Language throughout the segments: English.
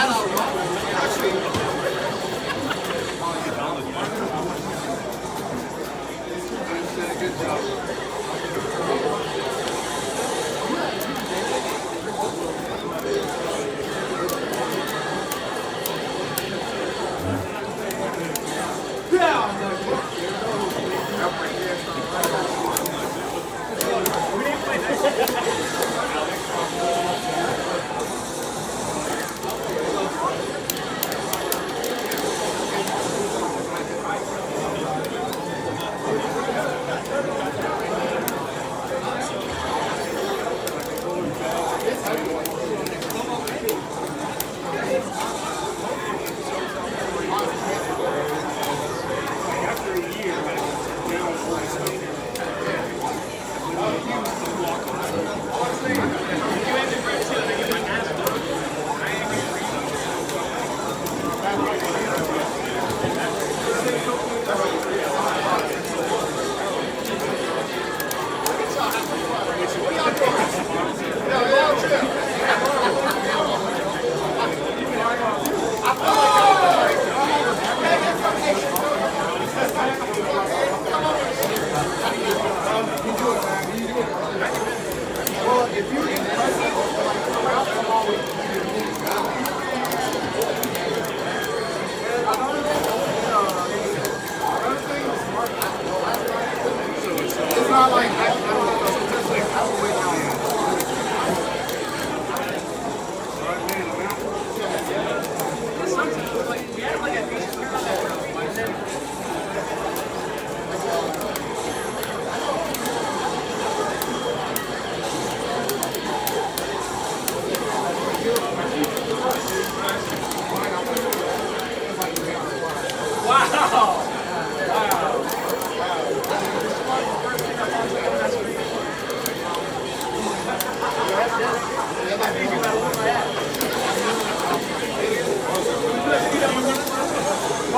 Caralho.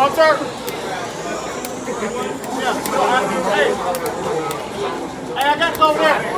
Pop-Tart? Yeah. Hey. Hey, I got to go there.